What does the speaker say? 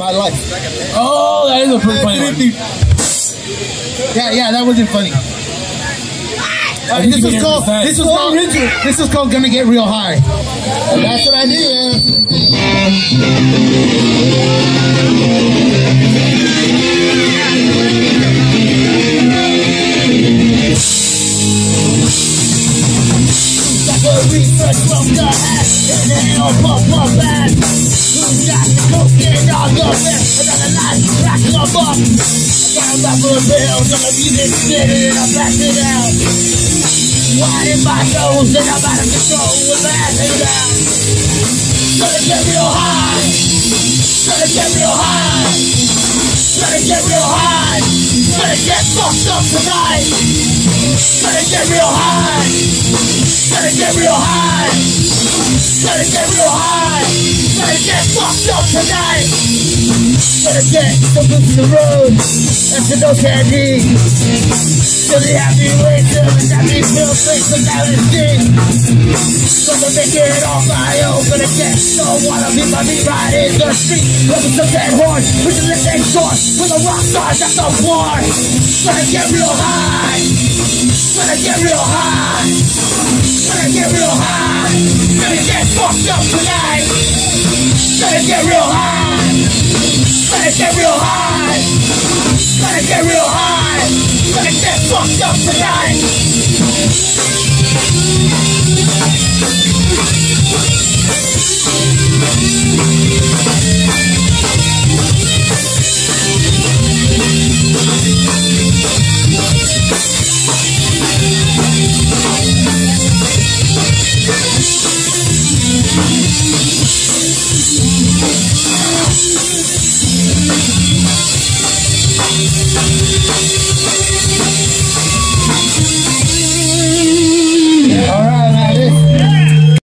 my life. Oh, that is a pretty funny one. Yeah, yeah, that wasn't funny. Uh, this was called. This was called. This was called "Gonna Get Real High." And that's what I did. research from the hat and the hell pump pump back. Them up. I got a rapper bill, gonna be this city and I'm backing out. Wide in my nose and I'm out of control with my ass hanging down. Gonna get real high. Gonna get real high. Gonna get real high. Gonna get fucked up tonight. Gonna get real high. Gonna get real high. Gonna get real high. Gonna get the boots to the road. The no candy. The happy till the happy feel down his thing. Gonna make it on my own. Gonna get so wanna be my me right in the street. Looking some dead horse. With the hand short. With the rock stars at the war. Gonna get real high. Gonna get real high. Gonna get real high. Gonna get fucked up tonight. Gonna get real high. Get real high. Gonna get fucked up tonight. All right, man. This,